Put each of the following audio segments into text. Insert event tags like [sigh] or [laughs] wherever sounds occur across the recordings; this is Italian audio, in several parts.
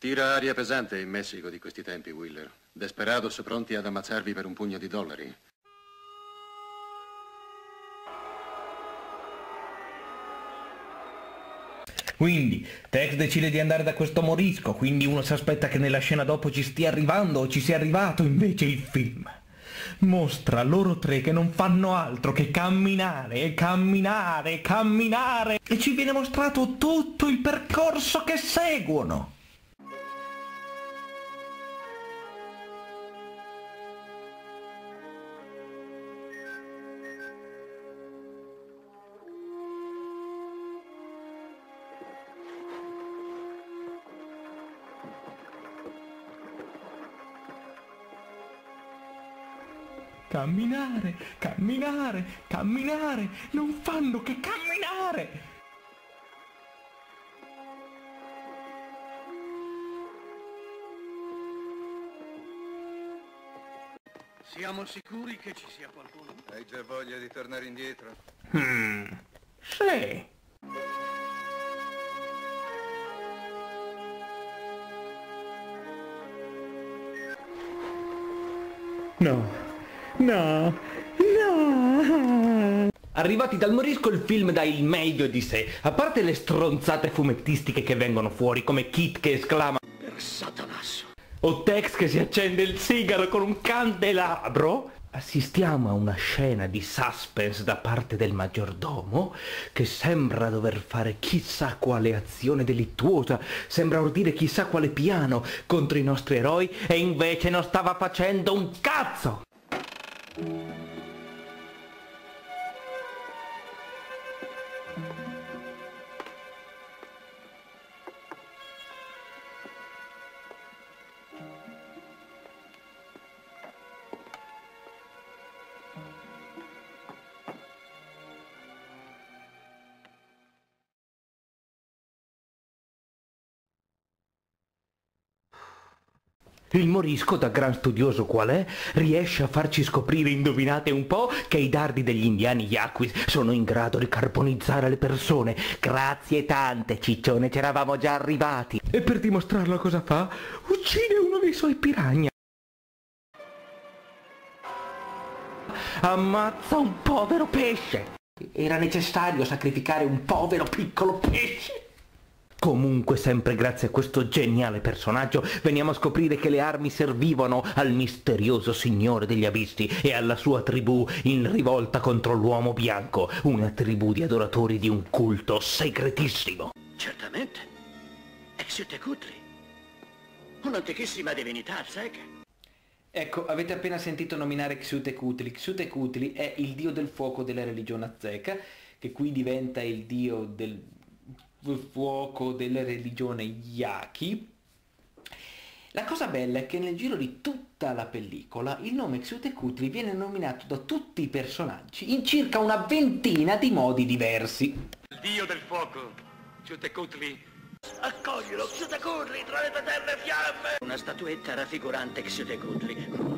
Tira aria pesante in Messico di questi tempi, Wheeler. Desperados pronti ad ammazzarvi per un pugno di dollari. Quindi Tex decide di andare da questo morisco, quindi uno si aspetta che nella scena dopo ci stia arrivando o ci sia arrivato, invece il film mostra loro tre che non fanno altro che camminare e camminare e camminare e ci viene mostrato tutto il percorso che seguono. Camminare, camminare, camminare, non fanno che camminare. Siamo sicuri che ci sia qualcuno? Hai già voglia di tornare indietro? Hmm, sì. No, no, no. Arrivati dal morisco il film dà il meglio di sé, a parte le stronzate fumettistiche che vengono fuori, come Kit che esclama Per Satanasso. o Tex che si accende il sigaro con un candelabro, assistiamo a una scena di suspense da parte del maggiordomo che sembra dover fare chissà quale azione delittuosa, sembra ordire chissà quale piano contro i nostri eroi e invece non stava facendo un cazzo! Thank you. Il morisco, da gran studioso qual è, riesce a farci scoprire, indovinate un po', che i dardi degli indiani Yaquis sono in grado di carbonizzare le persone. Grazie tante, ciccione, c'eravamo già arrivati. E per dimostrarlo cosa fa? Uccide uno dei suoi piranha. Ammazza un povero pesce. Era necessario sacrificare un povero piccolo pesce. Comunque, sempre grazie a questo geniale personaggio, veniamo a scoprire che le armi servivano al misterioso signore degli abisti e alla sua tribù in rivolta contro l'uomo bianco, una tribù di adoratori di un culto segretissimo. Certamente. Exutecutli. Un'antichissima divinità azteca. Ecco, avete appena sentito nominare Xutekutli. Xutekutli è il dio del fuoco della religione azteca, che qui diventa il dio del fuoco della religione Yaki. La cosa bella è che nel giro di tutta la pellicola il nome Xutekutli viene nominato da tutti i personaggi in circa una ventina di modi diversi. Il dio del fuoco, Ciutecutli, Accoglilo, Exutecutli, tra le eterne fiamme! Una statuetta raffigurante Exutecutli.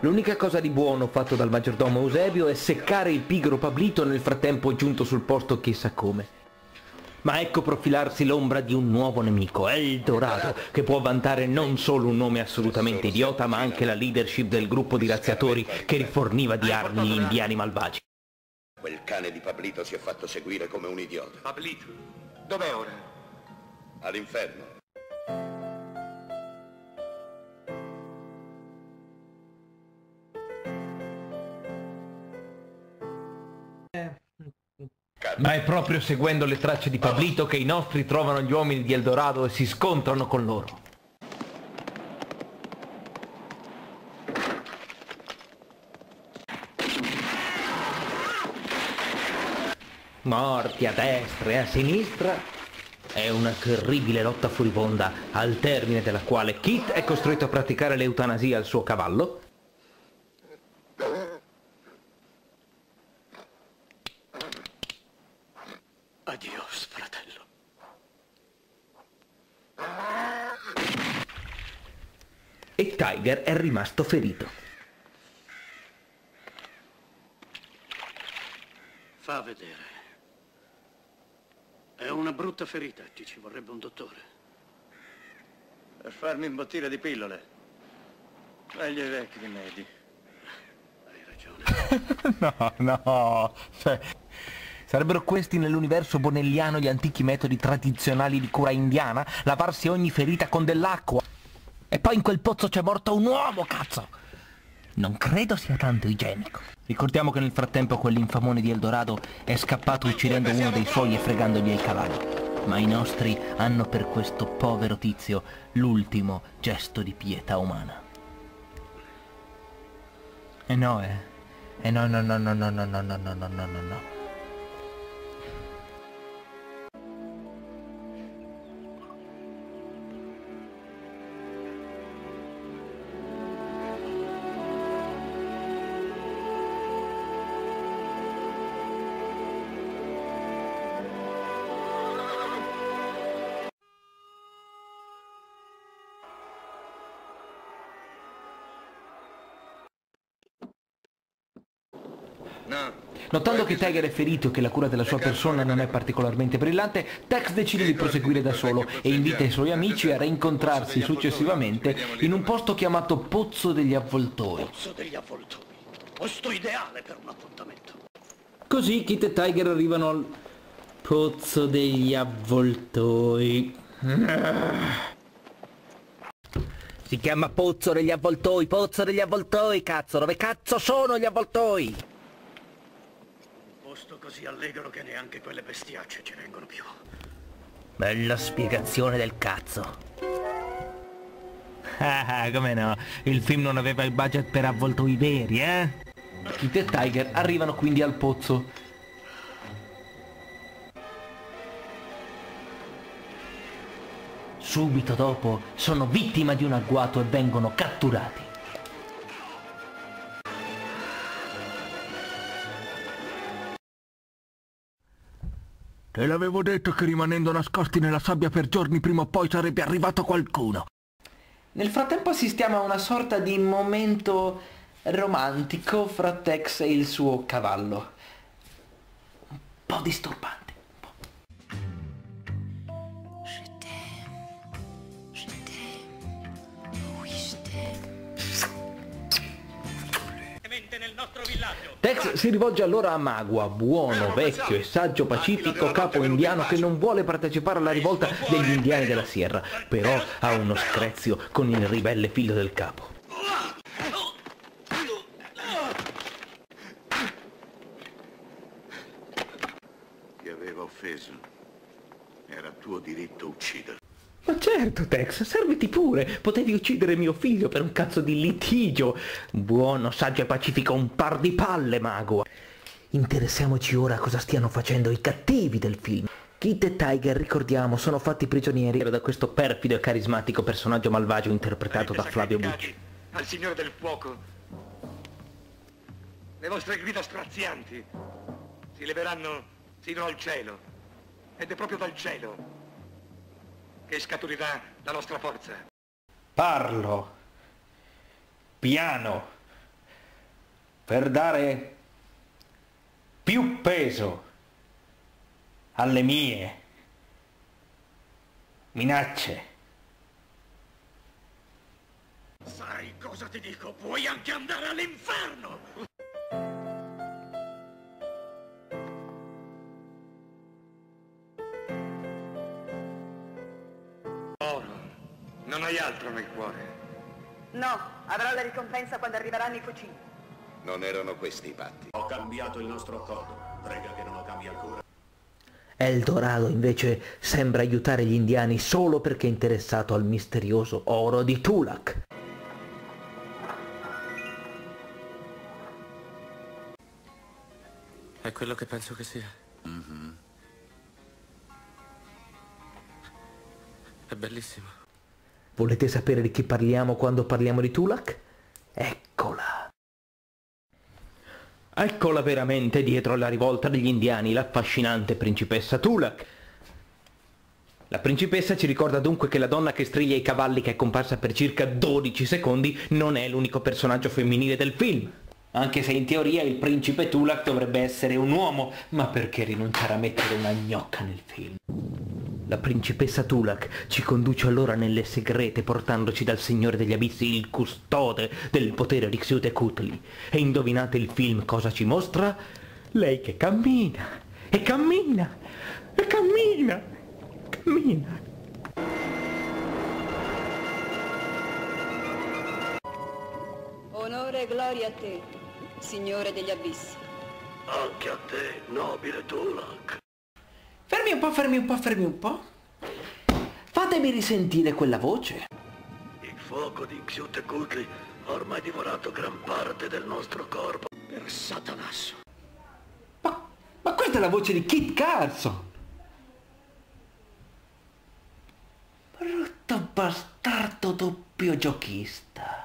L'unica cosa di buono fatto dal maggiordomo Eusebio è seccare il pigro Pablito nel frattempo giunto sul posto chissà come. Ma ecco profilarsi l'ombra di un nuovo nemico, Eldorado, che può vantare non solo un nome assolutamente idiota, ma anche la leadership del gruppo di razziatori che riforniva di armi gli indiani malvagi. Quel cane di Pablito si è fatto seguire come un idiota. Pablito. Dov'è ora? All'inferno. Ma è proprio seguendo le tracce di Pablito che i nostri trovano gli uomini di Eldorado e si scontrano con loro. Morti a destra e a sinistra. È una terribile lotta furibonda, al termine della quale Kit è costretto a praticare l'eutanasia al suo cavallo. E Tiger è rimasto ferito. Fa vedere. È una brutta ferita, ti ci vorrebbe un dottore. Per farmi imbottire di pillole. Meglio i vecchi rimedi. [laughs] No, no. Cioè, sarebbero questi nell'universo bonelliano gli antichi metodi tradizionali di cura indiana? Lavarsi ogni ferita con dell'acqua? E poi in quel pozzo c'è morto un uomo, cazzo! Non credo sia tanto igienico. Ricordiamo che nel frattempo quell'infamone di Eldorado è scappato uccidendo uno dei suoi e fregandogli i cavalli. Ma i nostri hanno per questo povero tizio l'ultimo gesto di pietà umana. E no, eh. E no, no, no, no, no, no, no, no, no, no, no, no, Notando che Tiger è ferito e che la cura della sua persona non è particolarmente brillante, Tex decide di proseguire da solo e invita i suoi amici a rincontrarsi successivamente in un posto chiamato Pozzo degli Avvoltoi. Pozzo degli avvoltoi. Posto ideale per un appuntamento. Così Kit e Tiger arrivano al Pozzo degli Avvoltoi. Si chiama Pozzo degli Avvoltoi, Pozzo degli Avvoltoi, cazzo! Dove cazzo sono gli avvoltoi? Così allegro che neanche quelle bestiacce ci vengono più. Bella spiegazione del cazzo. [laughs] Ah, come no? Il film non aveva il budget per avvoltoi veri, eh? Kit e Tiger arrivano quindi al pozzo. Subito dopo sono vittima di un agguato e vengono catturati. Te l'avevo detto che rimanendo nascosti nella sabbia per giorni prima o poi sarebbe arrivato qualcuno. Nel frattempo assistiamo a una sorta di momento romantico fra Tex e il suo cavallo. Un po' disturbante. Si rivolge allora a Magua, buono, vecchio e saggio pacifico capo indiano che non vuole partecipare alla rivolta degli indiani della Sierra, però ha uno screzio con il ribelle figlio del capo. Ti aveva offeso. Era tuo diritto uccidere. Certo, Tex, serviti pure. Potevi uccidere mio figlio per un cazzo di litigio. Buono, saggio e pacifico, un par di palle, Magua. Interessiamoci ora a cosa stiano facendo i cattivi del film. Kit e Tiger, ricordiamo, sono fatti prigionieri da questo perfido e carismatico personaggio malvagio interpretato da Flavio Bucci. Al Signore del Fuoco. Le vostre grida strazianti si leveranno sino al cielo. Ed è proprio dal cielo che scaturirà la nostra forza. Parlo piano per dare più peso alle mie minacce. Sai cosa ti dico? Puoi anche andare all'inferno! No, avrò la ricompensa quando arriveranno i fucili. Non erano questi i patti. Ho cambiato il nostro accordo. Prega che non lo cambi ancora. Eldorado invece sembra aiutare gli indiani solo perché è interessato al misterioso oro di Tulak. È quello che penso che sia. È bellissimo. Volete sapere di chi parliamo quando parliamo di Tulak? Eccola. Eccola veramente dietro alla rivolta degli indiani, l'affascinante principessa Tulak. La principessa ci ricorda dunque che la donna che striglia i cavalli che è comparsa per circa 12 secondi non è l'unico personaggio femminile del film. Anche se in teoria il principe Tulak dovrebbe essere un uomo, ma perché rinunciare a mettere una gnocca nel film? La principessa Tulak ci conduce allora nelle segrete portandoci dal Signore degli Abissi, il custode del potere di Xiute Kutli. E indovinate il film cosa ci mostra? Lei che cammina, e cammina, e cammina, cammina. Onore e gloria a te, Signore degli Abissi. Anche a te, nobile Tulak. Fermi un po', fermi un po', fermi un po'. Fatemi risentire quella voce. Il fuoco di Xiutekutli ha ormai divorato gran parte del nostro corpo. Per Satanas. Ma questa è la voce di Kit Carson. Brutto bastardo doppio giochista.